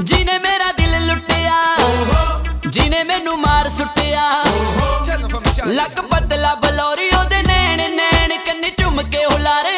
ਜਿਨੇ ਮੇਰਾ ਦਿਲ ਲੁੱਟਿਆ ਜਿਨੇ ਮੈਨੂੰ ਮਾਰ ਸੁੱਟਿਆ। ਲੱਕ ਬਦਲਾ ਬਲੋਰੀ ਉਹਦੇ ਨੈਣ ਨੈਣ ਕੰਨ ਝੁੰਮ ਕੇ ਹੁਲਾਰੇ